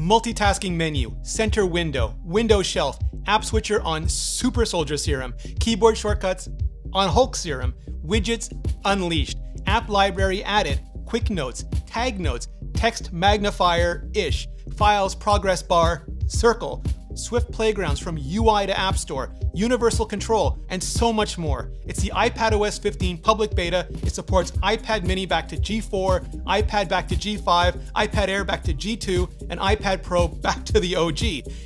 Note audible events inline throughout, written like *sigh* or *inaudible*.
multitasking menu, center window, window shelf, app switcher on Super Soldier Serum, keyboard shortcuts on Hulk Serum, widgets unleashed, app library added, quick notes, tag notes, text magnifier-ish, files progress bar, circle, Swift Playgrounds from UI to App Store, Universal Control, and so much more. It's the iPadOS 15 public beta. It supports iPad mini back to G4, iPad back to G5, iPad Air back to G2, and iPad Pro back to the OG.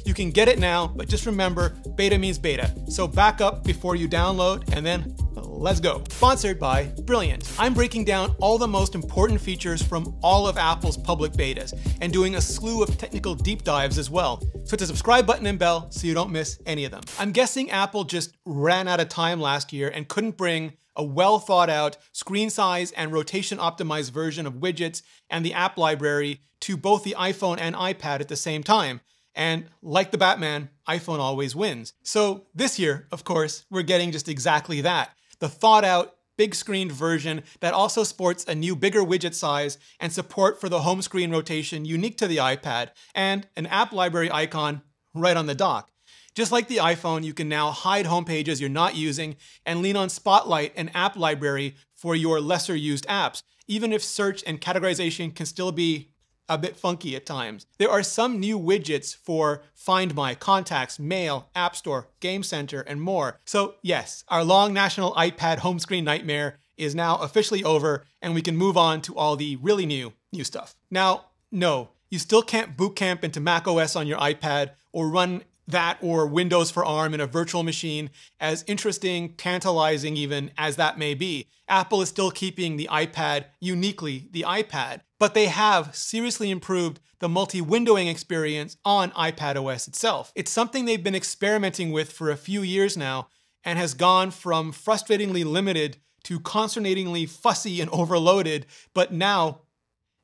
You can get it now, but just remember, beta means beta. So back up before you download, and then Let's go. Sponsored by Brilliant. I'm breaking down all the most important features from all of Apple's public betas and doing a slew of technical deep dives as well. So hit the subscribe button and bell so you don't miss any of them. I'm guessing Apple just ran out of time last year and couldn't bring a well thought out screen size and rotation optimized version of widgets and the app library to both the iPhone and iPad at the same time. And like the Batman, iPhone always wins. So this year, of course, we're getting just exactly that the thought out big screened version that also sports a new bigger widget size and support for the home screen rotation unique to the iPad, and an app library icon right on the dock. Just like the iPhone, you can now hide home pages you're not using and lean on Spotlight and App Library for your lesser used apps, even if search and categorization can still be a bit funky at times. There are some new widgets for Find My, Contacts, Mail, App Store, Game Center, and more. So yes, our long national iPad home screen nightmare is now officially over and we can move on to all the really new, new stuff. Now, no, you still can't boot camp into macOS on your iPad or run that or Windows for ARM in a virtual machine, as interesting, tantalizing even as that may be. Apple is still keeping the iPad uniquely the iPad, but they have seriously improved the multi-windowing experience on iPad OS itself. It's something they've been experimenting with for a few years now and has gone from frustratingly limited to consternatingly fussy and overloaded, but now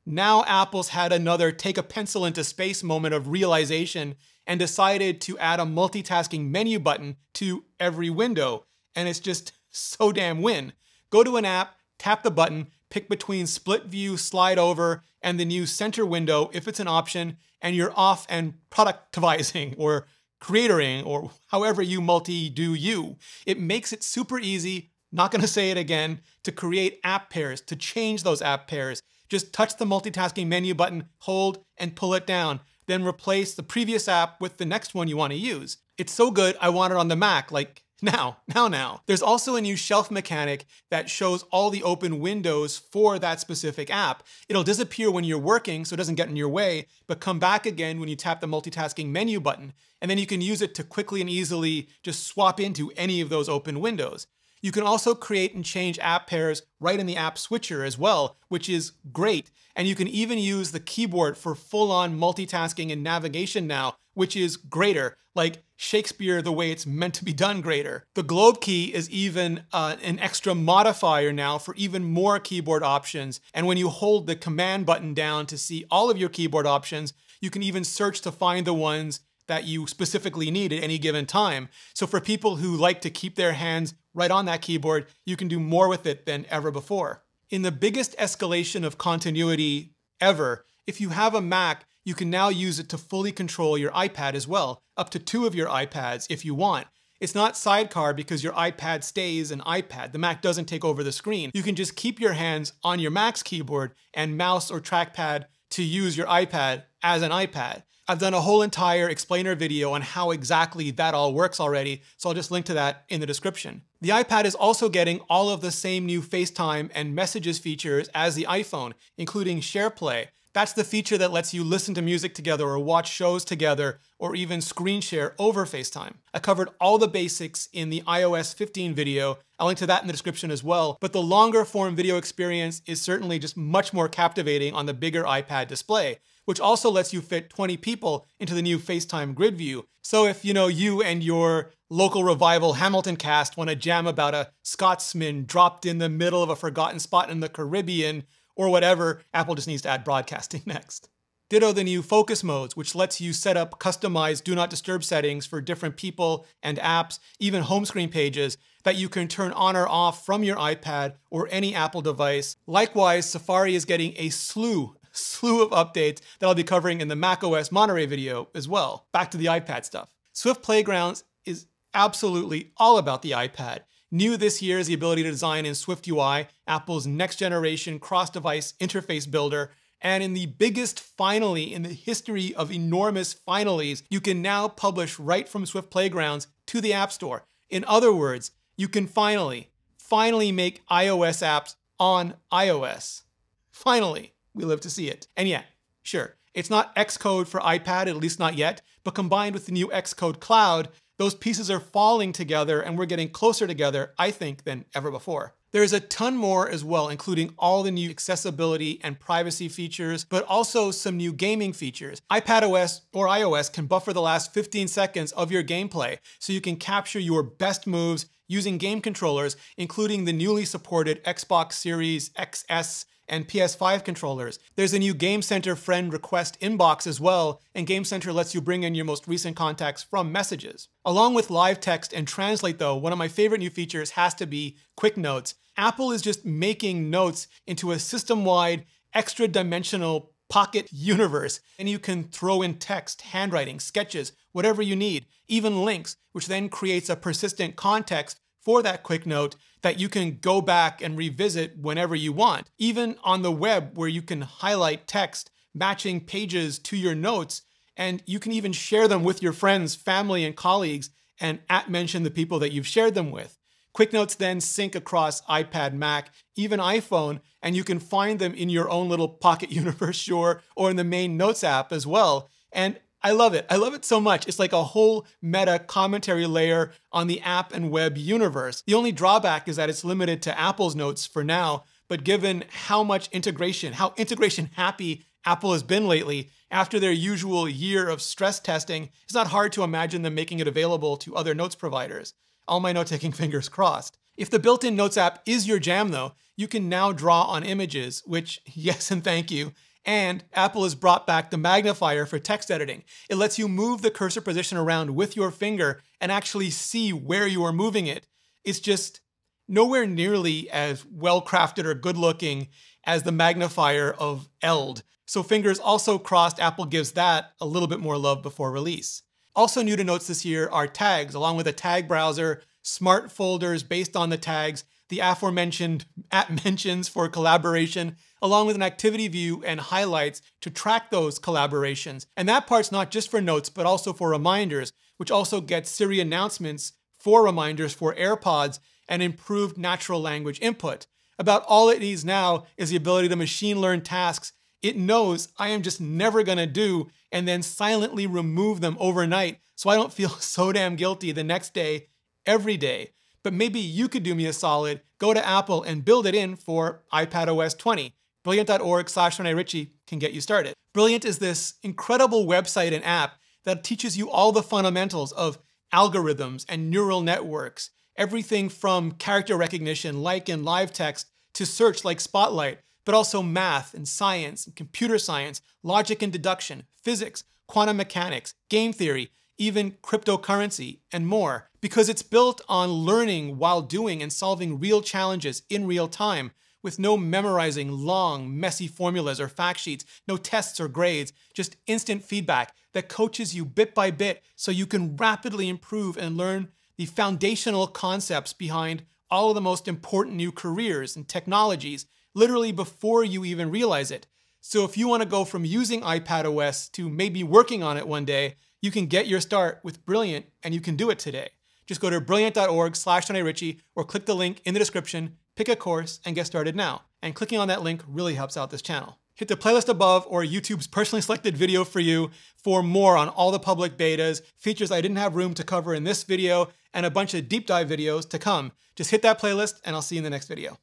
now Apple's had another take a pencil into space moment of realization and decided to add a multitasking menu button to every window. And it's just so damn win. Go to an app, tap the button, pick between split view, slide over, and the new center window if it's an option, and you're off and productivizing *laughs* or creatoring or however you multi do you. It makes it super easy, not gonna say it again, to create app pairs, to change those app pairs. Just touch the multitasking menu button, hold, and pull it down. Then replace the previous app with the next one you want to use. It's so good, I want it on the Mac, like *laughs* now, now, now. There's also a new shelf mechanic that shows all the open windows for that specific app. It'll disappear when you're working so it doesn't get in your way, but come back again when you tap the multitasking menu button. And then you can use it to quickly and easily just swap into any of those open windows. You can also create and change app pairs right in the app switcher as well, which is great. And you can even use the keyboard for full-on multitasking and navigation now, which is greater, like Shakespeare the way it's meant to be done greater. The globe key is even uh, an extra modifier now for even more keyboard options. And when you hold the command button down to see all of your keyboard options, you can even search to find the ones that you specifically need at any given time. So for people who like to keep their hands right on that keyboard, you can do more with it than ever before. In the biggest escalation of continuity ever, if you have a Mac, you can now use it to fully control your iPad as well, up to two of your iPads if you want. It's not sidecar because your iPad stays an iPad. The Mac doesn't take over the screen. You can just keep your hands on your Mac's keyboard and mouse or trackpad to use your iPad as an iPad. I've done a whole entire explainer video on how exactly that all works already, so I'll just link to that in the description. The iPad is also getting all of the same new FaceTime and messages features as the iPhone, including SharePlay. That's the feature that lets you listen to music together or watch shows together or even screen share over FaceTime. I covered all the basics in the iOS 15 video. I'll link to that in the description as well. But the longer form video experience is certainly just much more captivating on the bigger iPad display which also lets you fit 20 people into the new FaceTime grid view. So if you know you and your local revival Hamilton cast want to jam about a Scotsman dropped in the middle of a forgotten spot in the Caribbean or whatever, Apple just needs to add broadcasting *laughs* next. Ditto the new focus modes, which lets you set up customized do not disturb settings for different people and apps, even home screen pages that you can turn on or off from your iPad or any Apple device. Likewise, Safari is getting a slew slew of updates that I'll be covering in the macOS Monterey video as well. Back to the iPad stuff. Swift Playgrounds is absolutely all about the iPad. New this year is the ability to design in Swift UI, Apple's next generation cross-device interface builder, and in the biggest finally in the history of enormous finallys, you can now publish right from Swift Playgrounds to the App Store. In other words, you can finally, finally make iOS apps on iOS. Finally, we live to see it. And yeah, sure, it's not Xcode for iPad, at least not yet, but combined with the new Xcode Cloud, those pieces are falling together and we're getting closer together, I think, than ever before. There's a ton more as well, including all the new accessibility and privacy features, but also some new gaming features. iPadOS or iOS can buffer the last 15 seconds of your gameplay, so you can capture your best moves using game controllers, including the newly supported Xbox Series XS and PS5 controllers. There's a new Game Center friend request inbox as well, and Game Center lets you bring in your most recent contacts from messages. Along with live text and translate though, one of my favorite new features has to be Quick Notes. Apple is just making notes into a system-wide, extra dimensional pocket universe, and you can throw in text, handwriting, sketches, whatever you need, even links, which then creates a persistent context for that quick note that you can go back and revisit whenever you want. Even on the web where you can highlight text matching pages to your notes, and you can even share them with your friends, family, and colleagues, and at mention the people that you've shared them with. Quick Notes then sync across iPad, Mac, even iPhone, and you can find them in your own little Pocket *laughs* Universe, sure, or in the main Notes app as well. And I love it. I love it so much. It's like a whole meta commentary layer on the app and web universe. The only drawback is that it's limited to Apple's notes for now, but given how much integration, how integration happy Apple has been lately, after their usual year of stress testing, it's not hard to imagine them making it available to other notes providers. All my note-taking *laughs* fingers crossed. If the built-in Notes app is your jam though, you can now draw on images, which, *laughs* yes and thank you, and Apple has brought back the magnifier for text editing. It lets you move the cursor position around with your finger and actually see where you are moving it. It's just nowhere nearly as well crafted or good looking as the magnifier of Eld. So fingers also crossed Apple gives that a little bit more love before release. Also new to Notes this year are tags, along with a tag browser, smart folders based on the tags, the aforementioned *laughs* at mentions for collaboration, along with an activity view and highlights to track those collaborations. And that part's not just for notes, but also for reminders, which also gets Siri announcements for reminders for AirPods and improved natural language input. About all it needs now is the ability to machine learn tasks it knows I am just never gonna do and then silently remove them overnight so I don't feel *laughs* so damn guilty the next day, every day but maybe you could do me a solid, go to Apple and build it in for iPadOS 20. Brilliant.org slash Ritchie can get you started. Brilliant is this incredible website and app that teaches you all the fundamentals of algorithms and neural networks, everything from character recognition like in live text to search like Spotlight, but also math and science and computer science, logic and deduction, physics, quantum mechanics, game theory, even cryptocurrency, and more, because it's built on learning while doing and solving real challenges in real time, with no memorizing long, messy formulas or fact sheets, no tests or grades, just instant feedback that coaches you bit by bit so you can rapidly improve and learn the foundational concepts behind all of the most important new careers and technologies, literally before you even realize it. So if you want to go from using iPadOS to maybe working on it one day, you can get your start with Brilliant and you can do it today. Just go to brilliant.org slash Ritchie or click the link in the description, pick a course, and get started now. And clicking on that link really helps out this channel. Hit the playlist above or YouTube's personally selected video for you for more on all the public betas, features I didn't have room to cover in this video, and a bunch of deep dive videos to come. Just hit that playlist and I'll see you in the next video.